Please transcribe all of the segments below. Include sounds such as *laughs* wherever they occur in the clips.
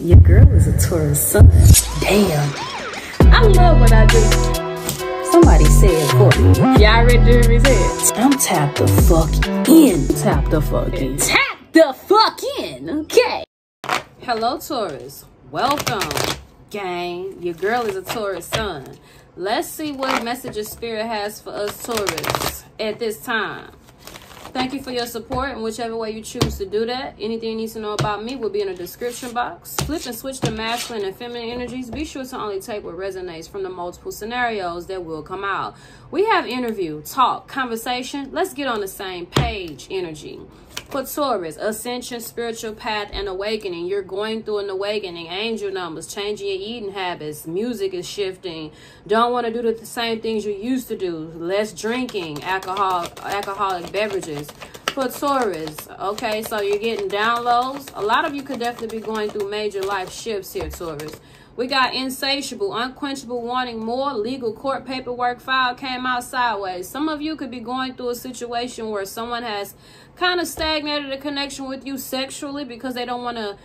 Your girl is a Taurus sun. Damn. I love what I do. Somebody say it for me. Y'all ready to hear me say it? I'm tapped the fuck in. Tap the fuck in. Tap the fuck in. Okay. Hello, Taurus. Welcome, gang. Your girl is a Taurus sun. Let's see what message messages Spirit has for us Taurus at this time. Thank you for your support and whichever way you choose to do that. Anything you need to know about me will be in the description box. Flip and switch to masculine and feminine energies. Be sure to only take what resonates from the multiple scenarios that will come out. We have interview, talk, conversation. Let's get on the same page energy. For Taurus, ascension, spiritual path, and awakening. You're going through an awakening. Angel numbers, changing your eating habits. Music is shifting. Don't want to do the same things you used to do. Less drinking, alcohol, alcoholic beverages. For Taurus, okay, so you're getting downloads. A lot of you could definitely be going through major life shifts here, Taurus. We got insatiable, unquenchable, wanting more. Legal court paperwork file came out sideways. Some of you could be going through a situation where someone has kind of stagnated a connection with you sexually because they don't want to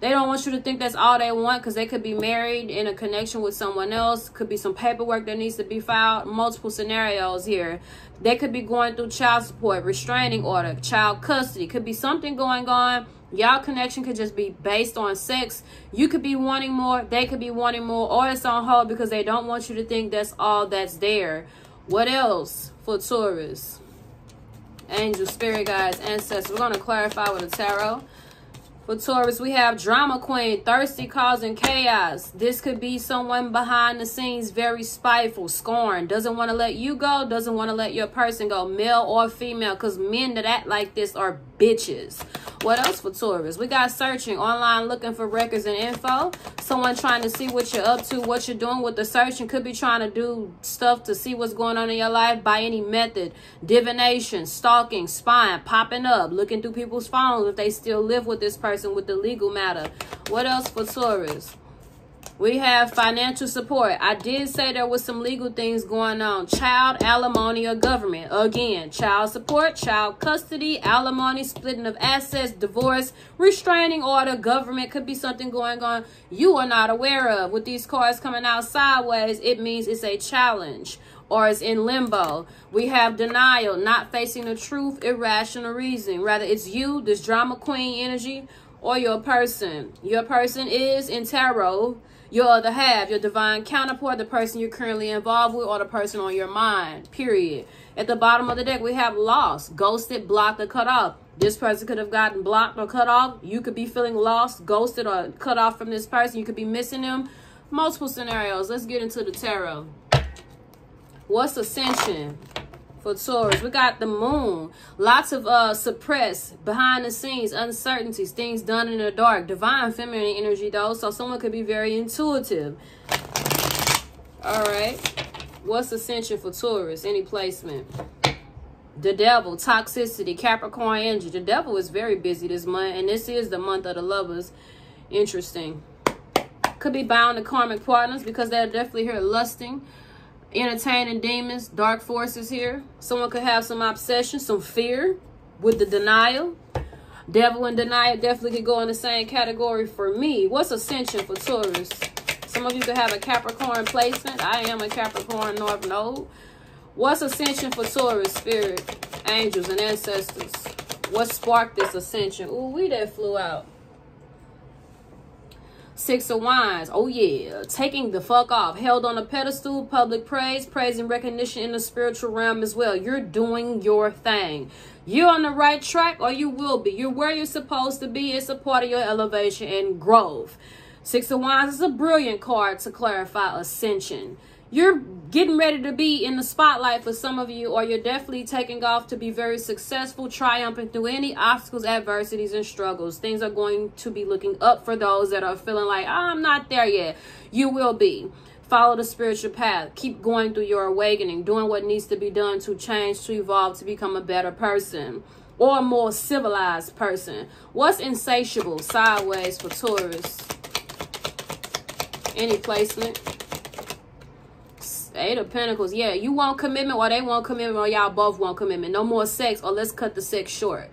they don't want you to think that's all they want because they could be married in a connection with someone else. Could be some paperwork that needs to be filed. Multiple scenarios here. They could be going through child support, restraining order, child custody. Could be something going on. Y'all connection could just be based on sex. You could be wanting more. They could be wanting more. Or it's on hold because they don't want you to think that's all that's there. What else for Taurus? Angel, spirit guides, ancestors. We're going to clarify with the tarot. For Taurus, we have drama queen, thirsty, causing chaos. This could be someone behind the scenes, very spiteful, scorn, doesn't want to let you go, doesn't want to let your person go, male or female, because men that act like this are bitches. What else for Taurus? We got searching online looking for records and info. Someone trying to see what you're up to, what you're doing with the searching. Could be trying to do stuff to see what's going on in your life by any method. Divination, stalking, spying, popping up, looking through people's phones if they still live with this person with the legal matter. What else for Taurus? We have financial support. I did say there was some legal things going on. Child alimony or government. Again, child support, child custody, alimony, splitting of assets, divorce, restraining order, government could be something going on you are not aware of. With these cards coming out sideways, it means it's a challenge or it's in limbo. We have denial, not facing the truth, irrational reasoning. Rather, it's you, this drama queen energy, or your person. Your person is in tarot your other half, your divine counterpart, the person you're currently involved with, or the person on your mind, period. At the bottom of the deck, we have lost, ghosted, blocked, or cut off. This person could have gotten blocked or cut off. You could be feeling lost, ghosted, or cut off from this person. You could be missing them. Multiple scenarios. Let's get into the tarot. What's ascension? For Taurus. We got the moon. Lots of uh suppressed, behind the scenes, uncertainties, things done in the dark. Divine feminine energy though, so someone could be very intuitive. All right. What's ascension for Taurus? Any placement? The devil, toxicity, Capricorn energy. The devil is very busy this month, and this is the month of the lovers. Interesting. Could be bound to karmic partners because they're definitely here lusting entertaining demons, dark forces here. Someone could have some obsession, some fear with the denial. Devil and denial definitely could go in the same category for me. What's ascension for Taurus? Some of you could have a Capricorn placement. I am a Capricorn North Node. What's ascension for Taurus, spirit, angels, and ancestors? What sparked this ascension? Ooh, we that flew out. Six of Wands. Oh, yeah. Taking the fuck off. Held on a pedestal. Public praise. Praise and recognition in the spiritual realm as well. You're doing your thing. You're on the right track or you will be. You're where you're supposed to be. It's a part of your elevation and growth. Six of Wands is a brilliant card to clarify ascension you're getting ready to be in the spotlight for some of you, or you're definitely taking off to be very successful, triumphing through any obstacles, adversities, and struggles. Things are going to be looking up for those that are feeling like, oh, I'm not there yet. You will be. Follow the spiritual path. Keep going through your awakening, doing what needs to be done to change, to evolve, to become a better person or a more civilized person. What's insatiable sideways for Taurus? Any placement? Eight of Pentacles. Yeah, you want commitment or they want commitment or y'all both want commitment. No more sex or let's cut the sex short.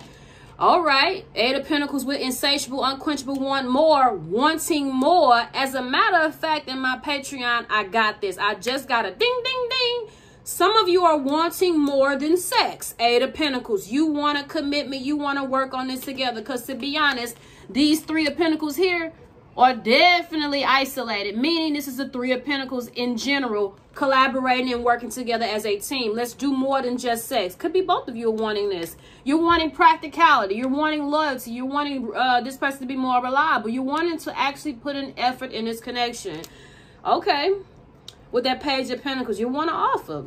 All right. Eight of Pentacles with insatiable, unquenchable, want more, wanting more. As a matter of fact, in my Patreon, I got this. I just got a ding, ding, ding. Some of you are wanting more than sex. Eight of Pentacles. You want a commitment. You want to work on this together. Because to be honest, these three of Pentacles here, are definitely isolated, meaning this is the Three of Pentacles in general, collaborating and working together as a team. Let's do more than just sex. Could be both of you wanting this. You're wanting practicality. You're wanting loyalty. You're wanting uh, this person to be more reliable. You're wanting to actually put an effort in this connection. Okay. With that Page of Pentacles, you want to offer.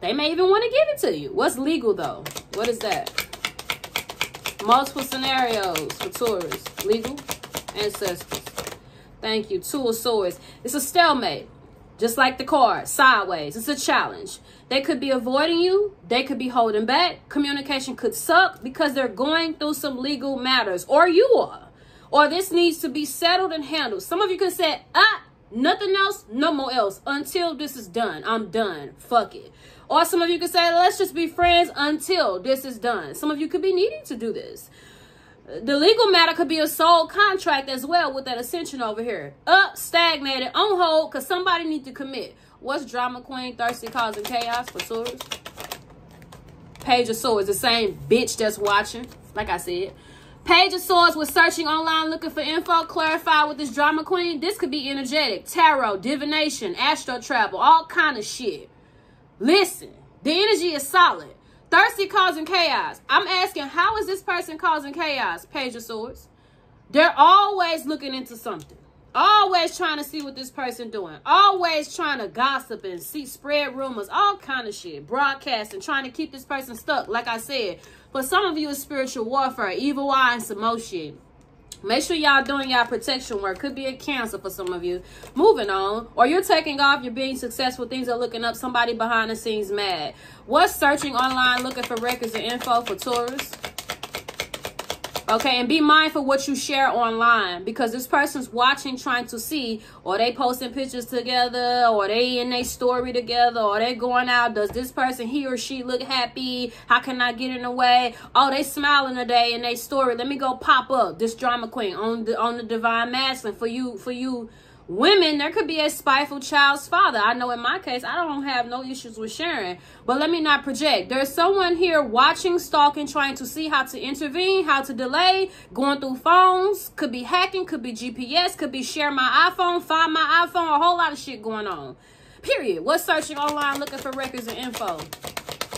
They may even want to give it to you. What's legal, though? What is that? Multiple scenarios for Taurus. Legal ancestors. Thank you. Two of Swords. It's a stalemate. Just like the card, sideways. It's a challenge. They could be avoiding you. They could be holding back. Communication could suck because they're going through some legal matters. Or you are. Or this needs to be settled and handled. Some of you could say, ah, nothing else, no more else. Until this is done. I'm done. Fuck it. Or some of you could say, let's just be friends until this is done. Some of you could be needing to do this. The legal matter could be a soul contract as well with that ascension over here. Up, stagnated, on hold, because somebody need to commit. What's drama queen, thirsty, causing chaos for swords? Page of Swords, the same bitch that's watching, like I said. Page of Swords was searching online looking for info. Clarify with this drama queen. This could be energetic, tarot, divination, astral travel, all kind of shit. Listen, the energy is solid. Thirsty causing chaos. I'm asking, how is this person causing chaos? Page of Swords. They're always looking into something. Always trying to see what this person doing. Always trying to gossip and see spread rumors. All kind of shit. Broadcasting. Trying to keep this person stuck. Like I said. For some of you, it's spiritual warfare. Evil eye and some more shit. Make sure y'all doing y'all protection work. Could be a cancer for some of you. Moving on. Or you're taking off. You're being successful. Things are looking up. Somebody behind the scenes mad. What's searching online looking for records and info for Taurus? Okay, and be mindful what you share online because this person's watching, trying to see, or they posting pictures together, or they in a story together, or they going out. Does this person, he or she, look happy? How can I get in the way? Oh, they smiling today in their story. Let me go pop up this drama queen on the on the divine masculine for you for you Women, there could be a spiteful child's father. I know in my case, I don't have no issues with sharing. But let me not project. There's someone here watching, stalking, trying to see how to intervene, how to delay, going through phones. Could be hacking, could be GPS, could be share my iPhone, find my iPhone, a whole lot of shit going on. Period. What's searching online looking for records and info?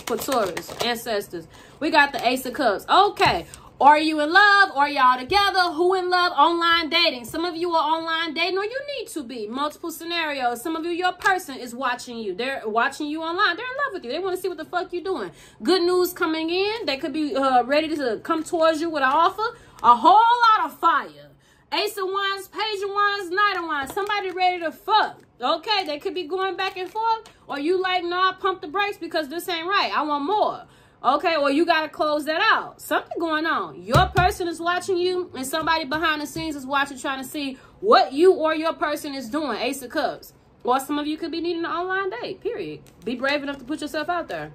For Taurus, ancestors. We got the Ace of Cups. Okay. Are you in love? Are y'all together? Who in love? Online dating. Some of you are online dating or you need to be. Multiple scenarios. Some of you, your person is watching you. They're watching you online. They're in love with you. They want to see what the fuck you're doing. Good news coming in. They could be uh, ready to come towards you with an offer. A whole lot of fire. Ace of Wands, Page of Wands, Knight of Wands. Somebody ready to fuck. Okay, they could be going back and forth. Or you like, nah, pump the brakes because this ain't right. I want more. Okay, well, you got to close that out. Something going on. Your person is watching you, and somebody behind the scenes is watching, trying to see what you or your person is doing. Ace of Cups. Or some of you could be needing an online date, period. Be brave enough to put yourself out there.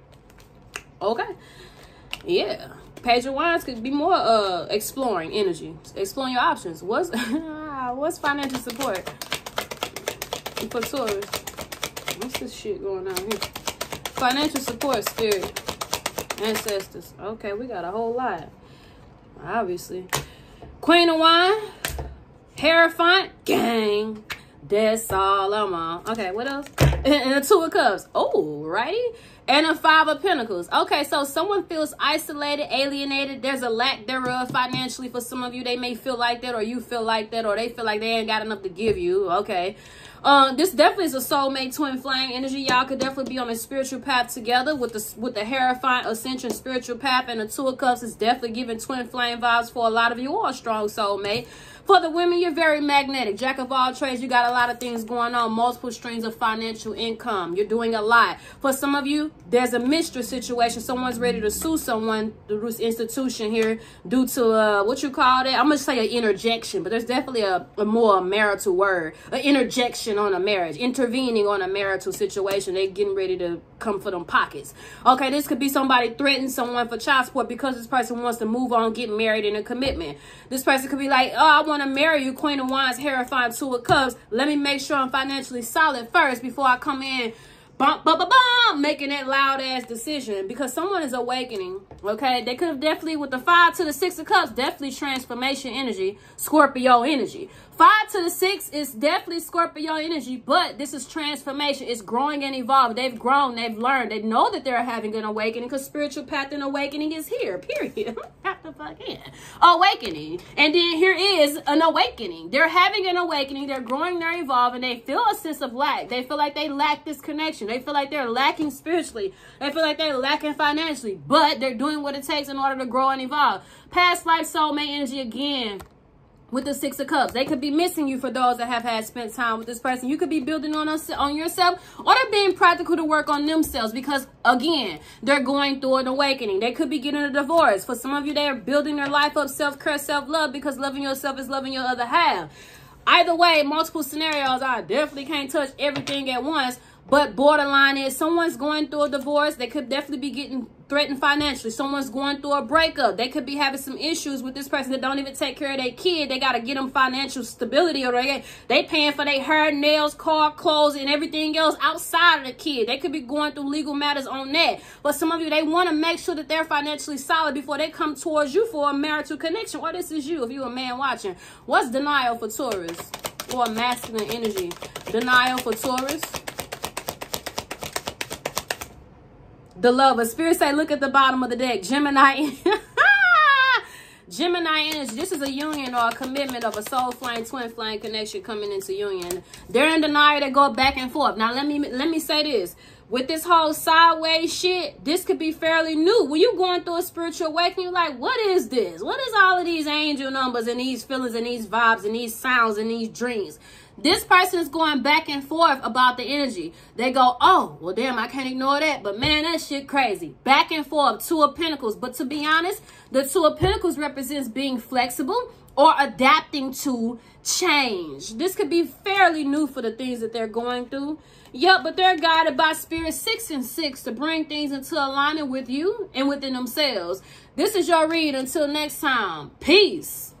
Okay. Yeah. Page of Wands could be more uh exploring energy. Exploring your options. What's *laughs* what's financial support for Taurus? What's this shit going on here? Financial support, spirit. Ancestors. Okay, we got a whole lot. Obviously. Queen of Wands. Hierophant. Gang. That's all I'm on. Okay, what else? And a Two of Cups. Oh, righty. And a Five of Pentacles. Okay, so someone feels isolated, alienated. There's a lack thereof financially for some of you. They may feel like that or you feel like that or they feel like they ain't got enough to give you. Okay. Uh, this definitely is a soulmate twin flame energy. Y'all could definitely be on a spiritual path together with the with the Hierophant Ascension spiritual path and the Two of Cups is definitely giving twin flame vibes for a lot of you or a strong soulmate. For the women, you're very magnetic. Jack of all trades, you got a lot of things going on. Multiple streams of financial income. You're doing a lot. For some of you, there's a mistress situation. Someone's ready to sue someone the institution here due to, uh, what you call it? I'm going to say an interjection, but there's definitely a, a more marital word. An interjection on a marriage. Intervening on a marital situation. They're getting ready to come for them pockets. Okay, this could be somebody threatening someone for child support because this person wants to move on, get married in a commitment. This person could be like, oh, I want to marry you, Queen of Wands, Hierophant, Two of Cups. Let me make sure I'm financially solid first before I come in bump, bump, bump, bump, making that loud ass decision because someone is awakening. Okay, they could have definitely with the five to the six of cups, definitely transformation energy, Scorpio energy. Five to the six is definitely Scorpio energy, but this is transformation. It's growing and evolving. They've grown, they've learned, they know that they're having an awakening because spiritual path and awakening is here. *laughs* Period. Have the fuck in awakening, and then here is an awakening. They're having an awakening. They're growing, they're evolving. They feel a sense of lack. They feel like they lack this connection. They feel like they're lacking spiritually. They feel like they're lacking financially, but they're doing what it takes in order to grow and evolve. Past life soulmate energy again with the six of cups. They could be missing you for those that have had spent time with this person. You could be building on us on yourself or they're being practical to work on themselves because again they're going through an awakening. They could be getting a divorce. For some of you they are building their life up self-care self-love because loving yourself is loving your other half. Either way multiple scenarios i definitely can't touch everything at once but borderline is someone's going through a divorce. They could definitely be getting threatened financially. Someone's going through a breakup. They could be having some issues with this person that don't even take care of their kid. They got to get them financial stability or they, they paying for their hair, nails, car, clothes, and everything else outside of the kid. They could be going through legal matters on that. But some of you, they want to make sure that they're financially solid before they come towards you for a marital connection. Or this is you, if you're a man watching. What's denial for Taurus? Or masculine energy? Denial for Taurus. The lover. Spirit say, look at the bottom of the deck. Gemini. *laughs* Gemini energy. This is a union or a commitment of a soul flame, twin flame connection coming into union. They're in denial. They go back and forth. Now, let me let me say this. With this whole sideways shit, this could be fairly new. When you going through a spiritual awakening, you're like, what is this? What is all of these angel numbers and these feelings and these vibes and these sounds and these dreams? This person is going back and forth about the energy. They go, oh, well, damn, I can't ignore that. But man, that shit crazy. Back and forth, two of pentacles. But to be honest, the two of pentacles represents being flexible or adapting to change. This could be fairly new for the things that they're going through. Yep, but they're guided by spirit six and six to bring things into alignment with you and within themselves. This is your read. Until next time, peace.